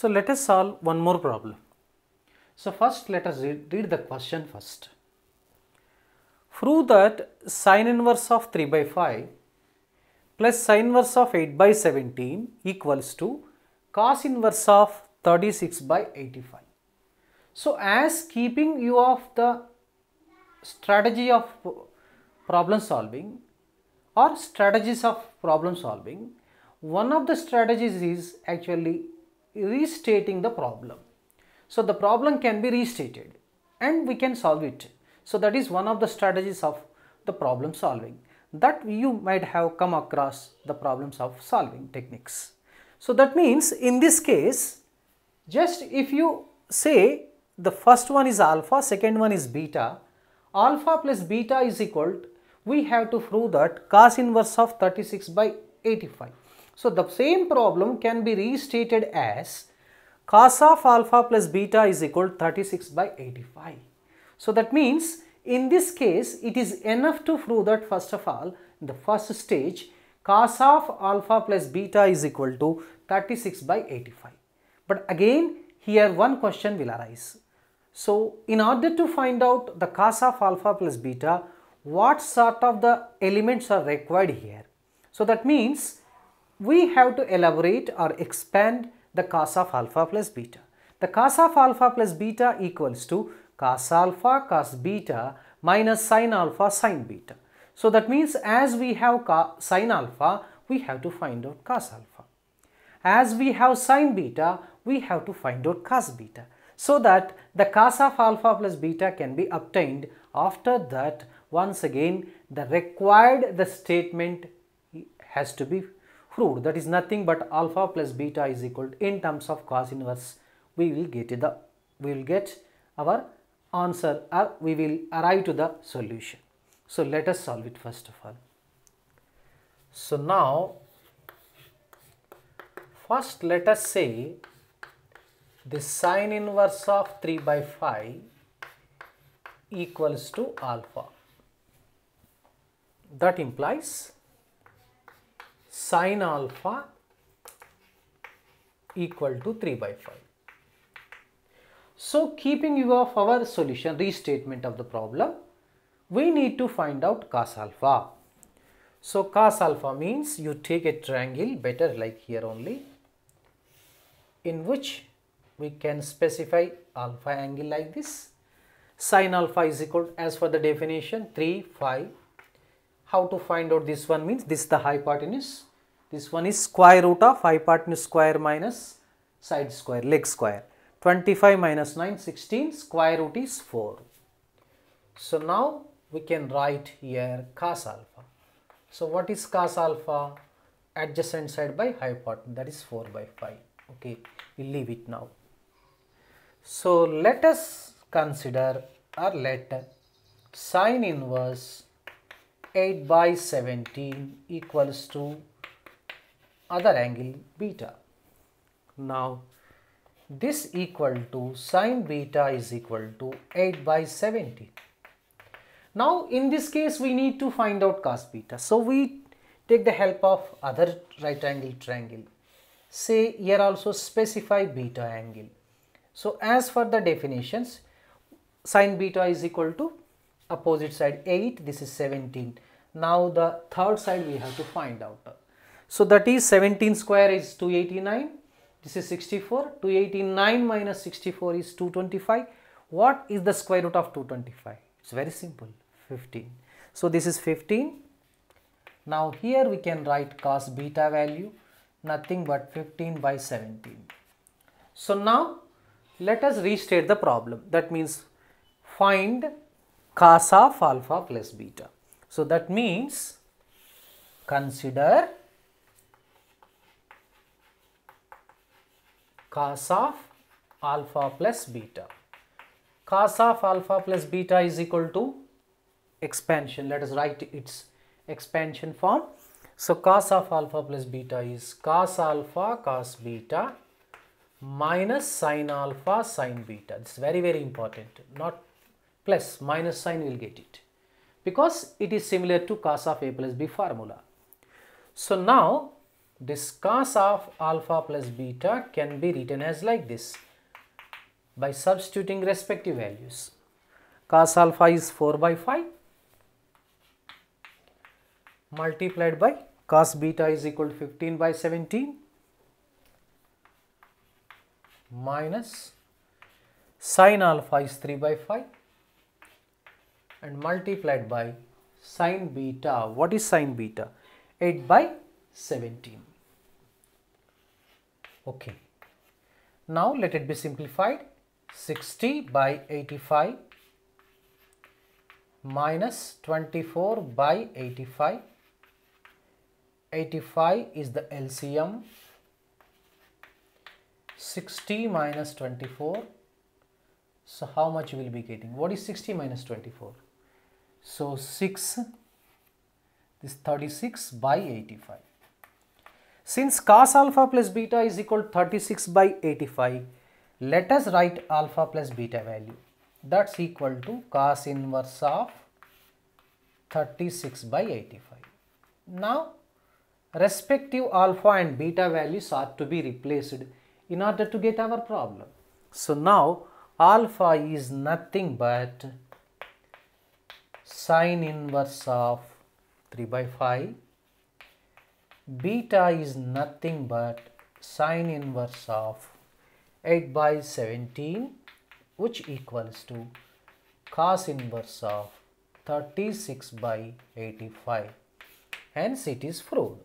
So let us solve one more problem. So first let us read, read the question first. Prove that sine inverse of 3 by 5 plus sine inverse of 8 by 17 equals to cos inverse of 36 by 85. So as keeping you of the strategy of problem solving or strategies of problem solving, one of the strategies is actually restating the problem. So the problem can be restated and we can solve it. So that is one of the strategies of the problem solving that you might have come across the problems of solving techniques. So that means in this case just if you say the first one is alpha, second one is beta, alpha plus beta is equal we have to prove that cos inverse of 36 by 85. So the same problem can be restated as cos of alpha plus beta is equal to 36 by 85. So that means in this case it is enough to prove that first of all in the first stage cos of alpha plus beta is equal to 36 by 85. But again here one question will arise. So in order to find out the cos of alpha plus beta what sort of the elements are required here. So that means we have to elaborate or expand the cos of alpha plus beta. The cos of alpha plus beta equals to cos alpha cos beta minus sin alpha sin beta. So that means as we have sin alpha we have to find out cos alpha. As we have sin beta we have to find out cos beta. So that the cos of alpha plus beta can be obtained after that once again the required the statement has to be proved that is nothing but alpha plus beta is equal to in terms of cos inverse we will get the we will get our answer or we will arrive to the solution. So let us solve it first of all. So now first let us say the sine inverse of 3 by 5 equals to alpha. That implies sine alpha equal to 3 by 5. So keeping you of our solution restatement of the problem, we need to find out cos alpha. So cos alpha means you take a triangle better like here only in which we can specify alpha angle like this. Sine alpha is equal as for the definition 3 5. How to find out this one means this is the hypotenuse. This one is square root of hypotenuse square minus side square leg square. 25 minus 9 16 square root is 4. So now we can write here cos alpha. So what is cos alpha? Adjacent side by hypotenuse that is 4 by 5. Okay, we leave it now. So let us consider or let sine inverse 8 by 17 equals to other angle beta. Now this equal to sine beta is equal to 8 by 17. Now in this case we need to find out cos beta. So we take the help of other right angle triangle. Say here also specify beta angle. So as for the definitions sine beta is equal to opposite side 8 this is 17. Now the third side we have to find out. So that is 17 square is 289 this is 64 289 minus 64 is 225 what is the square root of 225 it's very simple. 15 so this is 15 now here we can write cos beta value nothing but 15 by 17 so now let us restate the problem. That means find cos of alpha plus beta. So that means consider cos of alpha plus beta. Cos of alpha plus beta is equal to expansion. Let us write its expansion form. So cos of alpha plus beta is cos alpha cos beta minus sin alpha sin beta. This is very very important. Not plus minus sign will get it because it is similar to cos of a plus b formula. So now this cos of alpha plus beta can be written as like this by substituting respective values. Cos alpha is 4 by 5 multiplied by cos beta is equal to 15 by 17 minus sin alpha is 3 by 5 and multiplied by sin beta. What is sin beta? 8 by 17. Okay. Now let it be simplified. 60 by 85 minus 24 by 85. 85 is the LCM. 60 minus 24. So how much you will be getting? What is 60 minus 24? So 6 this 36 by 85. Since cos alpha plus beta is equal to 36 by 85, let us write alpha plus beta value. That's equal to cos inverse of 36 by 85. Now, respective alpha and beta values are to be replaced in order to get our problem. So, now alpha is nothing but sine inverse of 3 by 5 beta is nothing but sine inverse of 8 by 17 which equals to cos inverse of 36 by 85 hence it is proved